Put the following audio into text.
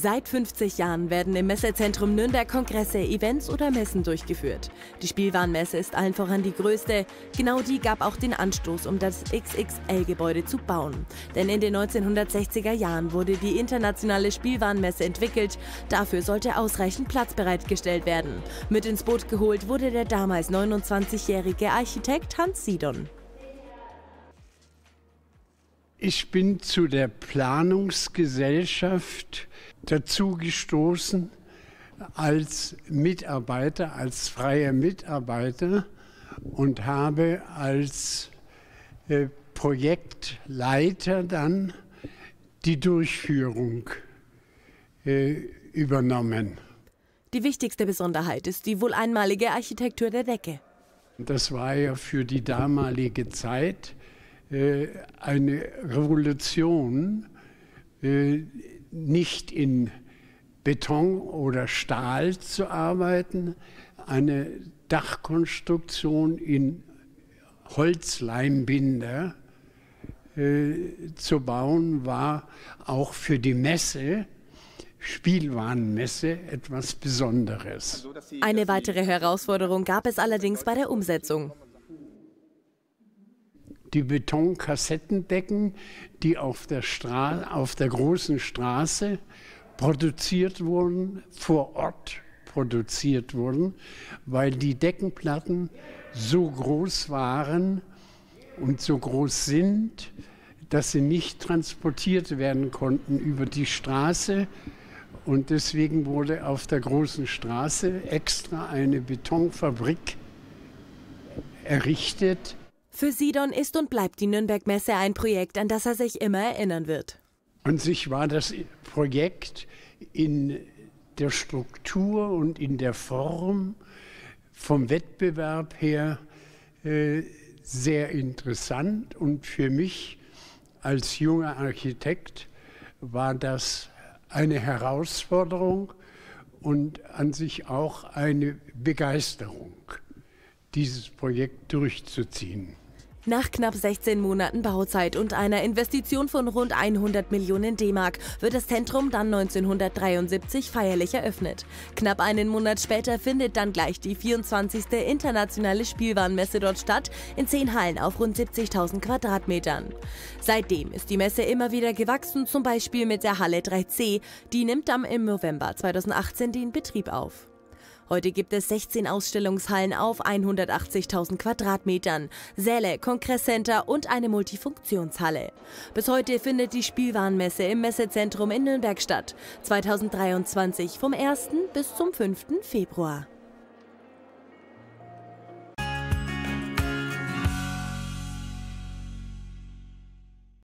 Seit 50 Jahren werden im Messezentrum Nürnberg Kongresse, Events oder Messen durchgeführt. Die Spielwarenmesse ist allen voran die größte. Genau die gab auch den Anstoß, um das XXL-Gebäude zu bauen. Denn in den 1960er Jahren wurde die internationale Spielwarenmesse entwickelt. Dafür sollte ausreichend Platz bereitgestellt werden. Mit ins Boot geholt wurde der damals 29-jährige Architekt Hans Sidon. Ich bin zu der Planungsgesellschaft dazu gestoßen als Mitarbeiter, als freier Mitarbeiter und habe als äh, Projektleiter dann die Durchführung äh, übernommen. Die wichtigste Besonderheit ist die wohl einmalige Architektur der Decke. Das war ja für die damalige Zeit eine Revolution, äh, nicht in Beton oder Stahl zu arbeiten, eine Dachkonstruktion in Holzleimbinder äh, zu bauen, war auch für die Messe Spielwarenmesse etwas Besonderes. Eine weitere Herausforderung gab es allerdings bei der Umsetzung die Betonkassettendecken, die auf der, Stra auf der großen Straße produziert wurden, vor Ort produziert wurden, weil die Deckenplatten so groß waren und so groß sind, dass sie nicht transportiert werden konnten über die Straße. Und deswegen wurde auf der großen Straße extra eine Betonfabrik errichtet, für Sidon ist und bleibt die Nürnberg-Messe ein Projekt, an das er sich immer erinnern wird. An sich war das Projekt in der Struktur und in der Form vom Wettbewerb her äh, sehr interessant und für mich als junger Architekt war das eine Herausforderung und an sich auch eine Begeisterung, dieses Projekt durchzuziehen. Nach knapp 16 Monaten Bauzeit und einer Investition von rund 100 Millionen D-Mark wird das Zentrum dann 1973 feierlich eröffnet. Knapp einen Monat später findet dann gleich die 24. internationale Spielwarenmesse dort statt, in zehn Hallen auf rund 70.000 Quadratmetern. Seitdem ist die Messe immer wieder gewachsen, zum Beispiel mit der Halle 3C. Die nimmt dann im November 2018 den Betrieb auf. Heute gibt es 16 Ausstellungshallen auf 180.000 Quadratmetern, Säle, Kongresscenter und eine Multifunktionshalle. Bis heute findet die Spielwarenmesse im Messezentrum in Nürnberg statt. 2023 vom 1. bis zum 5. Februar.